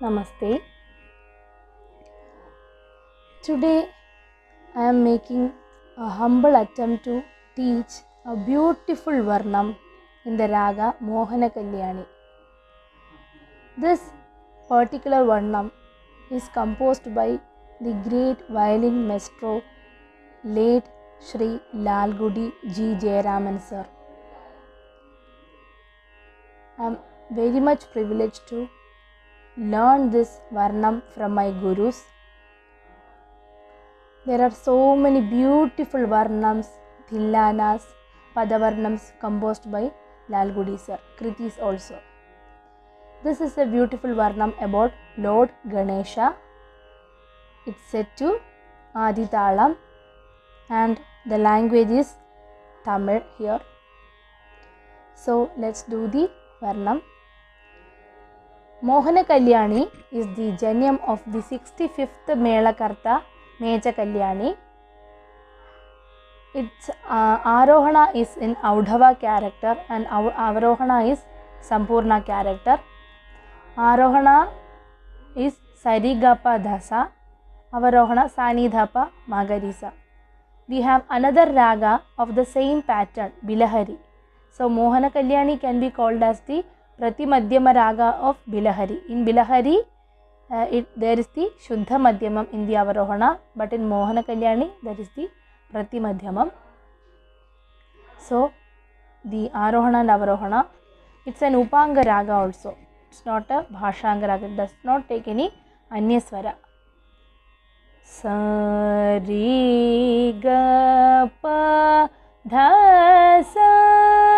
Namaste. Today I am making a humble attempt to teach a beautiful Varnam in the Raga Mohana Kalyani. This particular Varnam is composed by the great violin maestro late Sri Lalgudi G. Jayaraman sir. I am very much privileged to learn this Varnam from my gurus. There are so many beautiful Varnams, Thillanas, Padavarnams composed by Lalgudi sir, Kritis also. This is a beautiful Varnam about Lord Ganesha. It's set to Aditalam and the language is Tamil here. So let's do the Varnam. Mohana Kalyani is the janyam of the 65th Melakarta Mecha Kalyani. Its uh, Arohana is in Audhava character and Av- Avarohana is Sampurna character. Arohana is Sarigapa Dasa, Avarohana Sanidhapa Magarisa. We have another raga of the same pattern, Bilahari. So Mohana Kalyani can be called as the Pratimadhyama raga of Bilahari. In Bilahari, uh, it, there is the Shuddha Madhyamam in the Avarohana, but in Mohana Kalyani, there is the Pratimadhyamam. So, the Arohana and Avarohana, it's an Upanga raga also. It's not a Bhashanga raga. It does not take any Anyaswara. Sa ri ga pa dha sa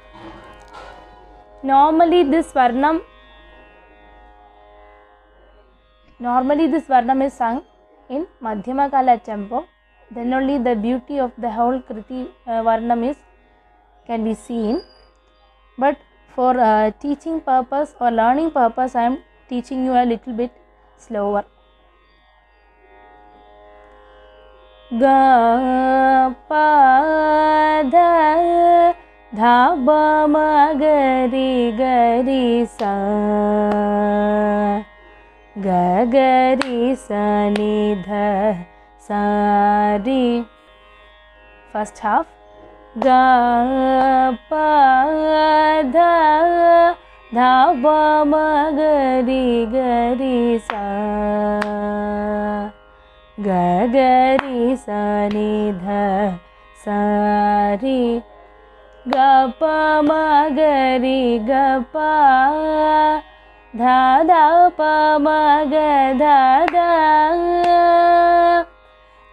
normally this varnam normally this varnam is sung in madhyama kala tempo then only the beauty of the whole kriti uh, varnam is can be seen but for uh, teaching purpose or learning purpose i am teaching you a little bit slower ga pa dha धाबामगरि गरि सा गरिस सनिध सारि। First half ग प ध मरि गरि सा गरि सनिध धी గప మగరి గప. ధాదా ప మగ ధాదా.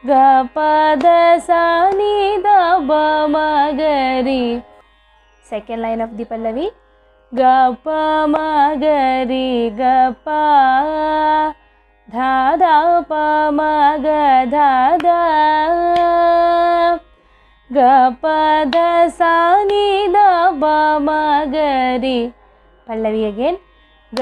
గపద సాని దబ మగరి. Second line of the pallavi. గప మగరి గప. ధాదా ప మగ ధాదా. प धानि ध मगरि पल्लवी अगेन् ग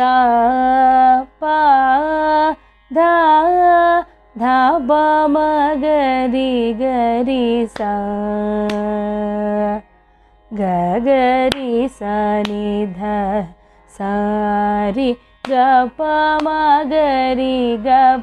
मगरि गरि सा। गरि सनि धी गी ग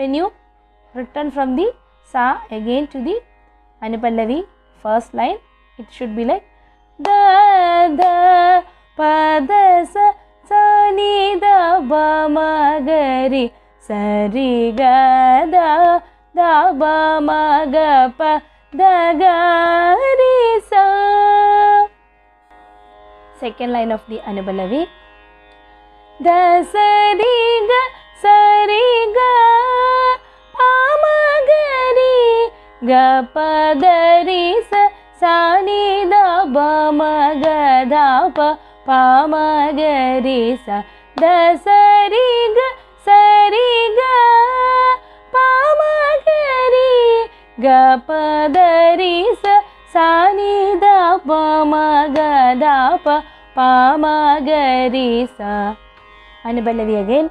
when you return from the sa again to the anupallavi first line it should be like da da pa da sa sa ni da ba ma ga ri sa ri ga da da ba ma ga pa da ga ri sa. Second line of the anupallavi da sa ri ga சரிக பாமகரி கபதரி ச சாணி தபமகதாப பாமகரி ச தசரி க சரி க பாமகரி கபதரி ச சாணி தபமகதாப பாமகரி ச அனுபல்லவி அகைன்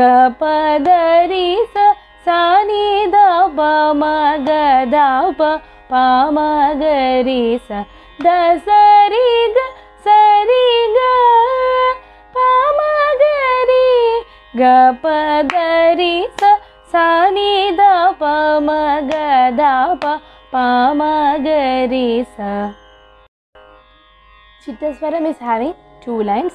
ಗ ಪ ದ ರಿ ಸ ಸ ni ದ ಬ ಮ ಗ ದ ಪ ಪ ಮ ಗ ರಿ ಸ ದ ಸರಿ ಗ ಸರಿ ಗ ಪ ಮ ಗ ರಿ ಗ ಪ ದ ರಿ ಸ ಸ ni ದ ಪ ಮ ಗ ದ ಪ ಪ ಮ ಗ ರಿ ಸ Chittaswaram is having two lines.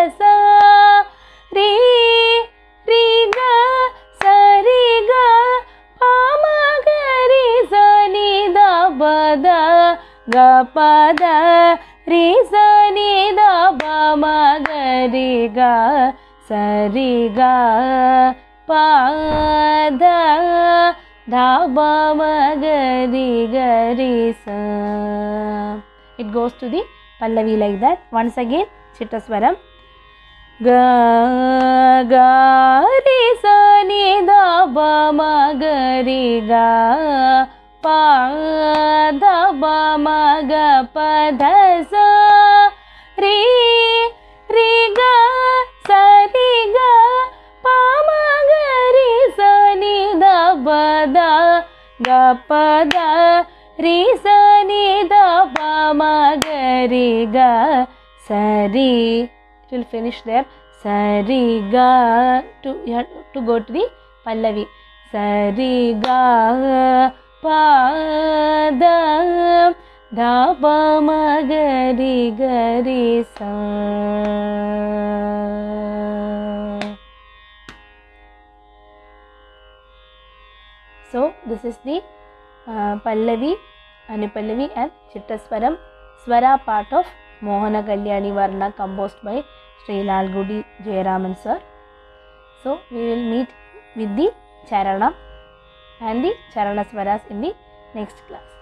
గపద రిసని దబ మగరిగా సరిగా పాద ధాబ మగరి గరి స it goes to the pallavi like that once again chittaswaram గ గరి సని దబ మగరి గా da ba ma ga pa da sa ri ri ga sa ri ga pa ma ga ri sa ni da ba da ga ri sa ni da ba ma ga ri ga sa ri it will finish there. sa ri ga to you have to go to the pallavi. sa పాద ధాప మగరి గరి సా so this is the uh, pallavi అని pallavi and చిట్టస్వరం స్వర part of Mohana Kalyani varna composed by Shri Lalgudi Jayaraman sir so we will meet with the charanam. And the charana swaras in the next class. Thank you.